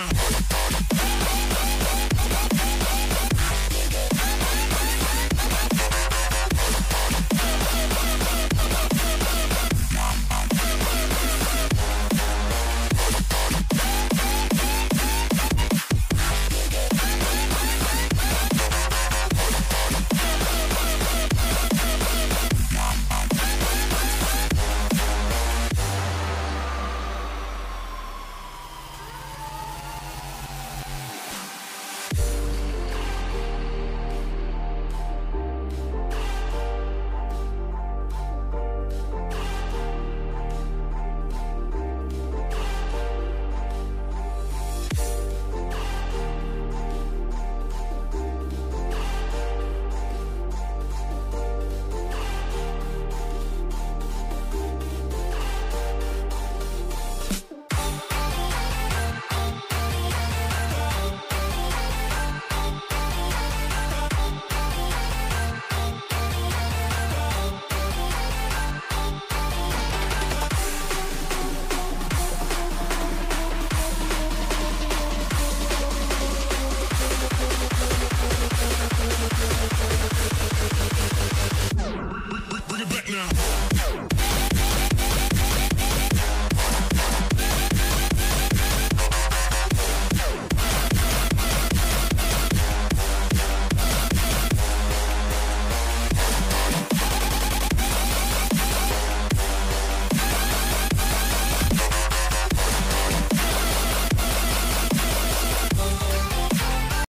Yeah.